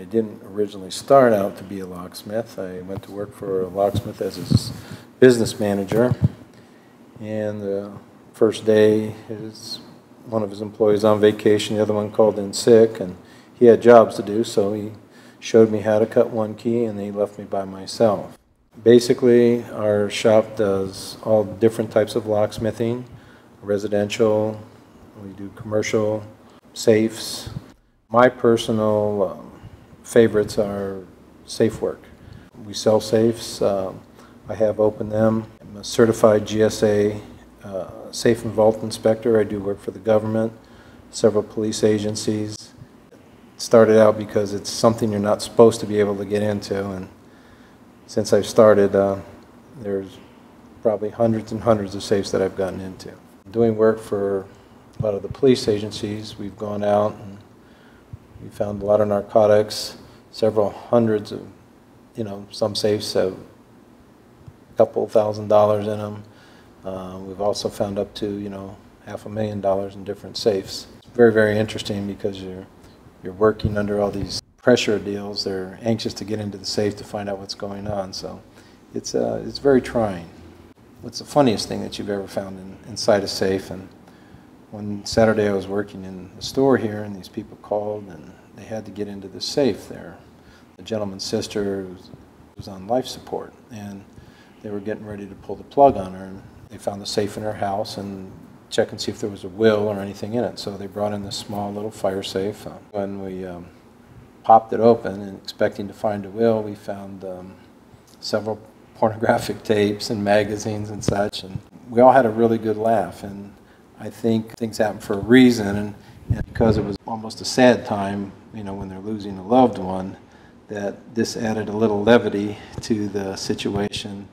I didn't originally start out to be a locksmith. I went to work for a locksmith as his business manager. And the first day, his, one of his employees on vacation, the other one called in sick, and he had jobs to do, so he showed me how to cut one key, and he left me by myself. Basically, our shop does all different types of locksmithing, residential, we do commercial, safes. My personal um, favorites are safe work. We sell safes. Um, I have opened them. I'm a certified GSA uh, safe and vault inspector. I do work for the government, several police agencies. Started out because it's something you're not supposed to be able to get into, and since I've started, uh, there's probably hundreds and hundreds of safes that I've gotten into. Doing work for a lot of the police agencies, we've gone out and we found a lot of narcotics, several hundreds of, you know, some safes have a couple thousand dollars in them. Uh, we've also found up to, you know, half a million dollars in different safes. It's very, very interesting because you're, you're working under all these pressure deals. They're anxious to get into the safe to find out what's going on. So it's, uh, it's very trying. What's the funniest thing that you've ever found in, inside a safe? And one Saturday I was working in the store here, and these people called, and they had to get into the safe there. The gentleman's sister was, on life support, and they were getting ready to pull the plug on her. And they found the safe in her house and check and see if there was a will or anything in it. So they brought in this small little fire safe. When we um, popped it open and expecting to find a will, we found um, several pornographic tapes and magazines and such. And we all had a really good laugh. And I think things happen for a reason. And, and because it was almost a sad time, you know, when they're losing a loved one, that this added a little levity to the situation